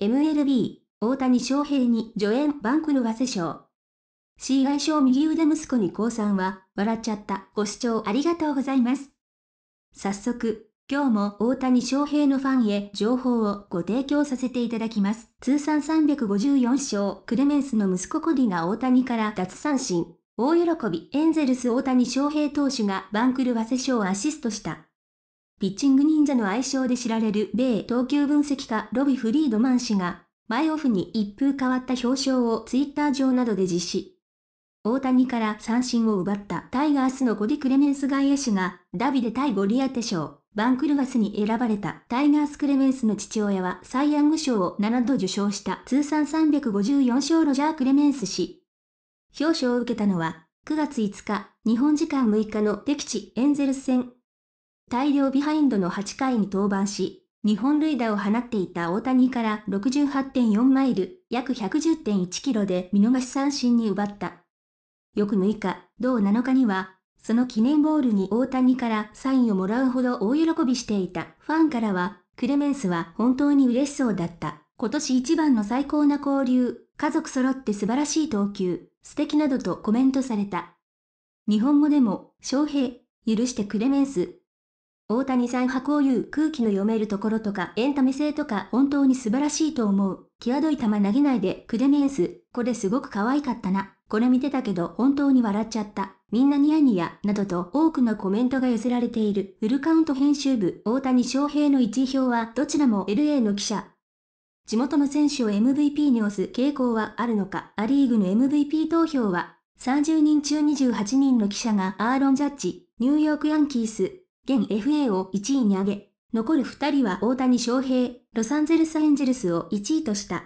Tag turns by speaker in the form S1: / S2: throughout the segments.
S1: MLB、大谷翔平に助演バンクルガセ賞。C 愛称右腕息子に降参は、笑っちゃった。ご視聴ありがとうございます。早速、今日も大谷翔平のファンへ情報をご提供させていただきます。通算354勝、クレメンスの息子コディが大谷から脱三振。大喜び、エンゼルス大谷翔平投手がバンクルワセ賞をアシストした。ピッチング忍者の愛称で知られる米投球分析家ロビ・フリードマン氏が、前オフに一風変わった表彰をツイッター上などで実施。大谷から三振を奪ったタイガースのコディ・クレメンス外野手が、ダビデ対ゴリアテ賞、バンクルガスに選ばれたタイガース・クレメンスの父親はサイ・ヤング賞を7度受賞した通算354勝ロジャー・クレメンス氏。表彰を受けたのは、9月5日、日本時間6日の敵地エンゼルス戦。大量ビハインドの8回に登板し、日本塁打を放っていた大谷から68.4マイル、約110.1キロで見逃し三振に奪った。翌6日、同7日には、その記念ボールに大谷からサインをもらうほど大喜びしていたファンからは、クレメンスは本当に嬉しそうだった。今年一番の最高な交流、家族揃って素晴らしい投球、素敵などとコメントされた。日本語でも、翔平、許してクレメンス。大谷さんはこういう空気の読めるところとかエンタメ性とか本当に素晴らしいと思う。際どい球投げないでクレメンス。これすごく可愛かったな。これ見てたけど本当に笑っちゃった。みんなニヤニヤ、などと多くのコメントが寄せられている。フルカウント編集部、大谷翔平の1位票はどちらも LA の記者。地元の選手を MVP に押す傾向はあるのか。アリーグの MVP 投票は、30人中28人の記者がアーロン・ジャッジ、ニューヨークヤンキース、現 FA を1位に上げ、残る2人は大谷翔平、ロサンゼルス・エンジェルスを1位とした。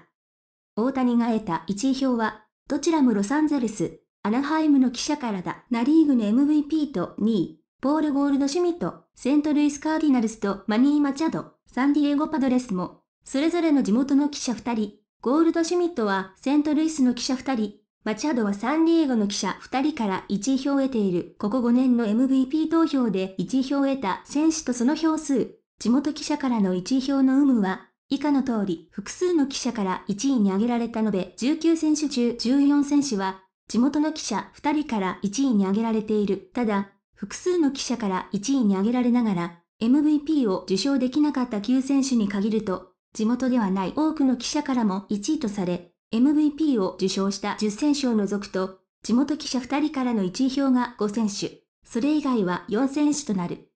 S1: 大谷が得た1位票は、どちらもロサンゼルス、アナハイムの記者からだ。ナリーグの MVP と2位、ポール・ゴールドシュミット、セントルイス・カーディナルスとマニー・マチャド、サンディエゴ・パドレスもそれぞれの地元の記者2人、ゴールドシュミットはセントルイスの記者2人、マチャドはサンディエゴの記者2人から1票を得ている。ここ5年の MVP 投票で1票を得た。選手とその票数、地元記者からの1票の有無は、以下の通り、複数の記者から1位に挙げられたので、19選手中14選手は、地元の記者2人から1位に挙げられている。ただ、複数の記者から1位に挙げられながら、MVP を受賞できなかった9選手に限ると、地元ではない。多くの記者からも1位とされ、MVP を受賞した10選手を除くと、地元記者2人からの1位票が5選手、それ以外は4選手となる。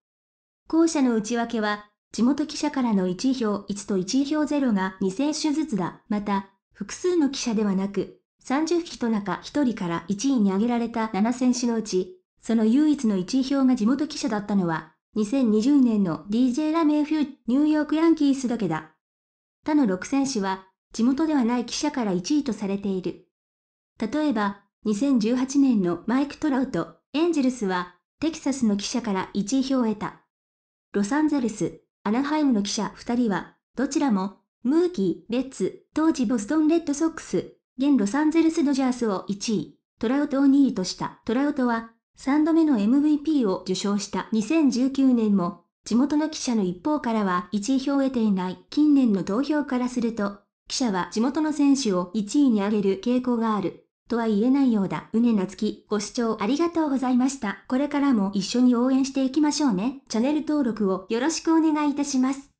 S1: 後者の内訳は、地元記者からの1位票1と1位票0が2選手ずつだ。また、複数の記者ではなく、30人中1人から1位に挙げられた7選手のうち、その唯一の1位票が地元記者だったのは、2020年の DJ ラメーフューニューヨークヤンキースだけだ。他の6選手は、地元ではない記者から1位とされている。例えば、2018年のマイク・トラウト、エンジェルスは、テキサスの記者から1位票を得た。ロサンゼルス、アナハイムの記者2人は、どちらも、ムーキー、レッツ、当時ボストンレッドソックス、現ロサンゼルスドジャースを1位、トラウトを2位としたトラウトは、3度目の MVP を受賞した2019年も地元の記者の一方からは1位票を得ていない近年の投票からすると、記者は地元の選手を1位に上げる傾向がある。とは言えないようだ。うねなつき、ご視聴ありがとうございました。これからも一緒に応援していきましょうね。チャンネル登録をよろしくお願いいたします。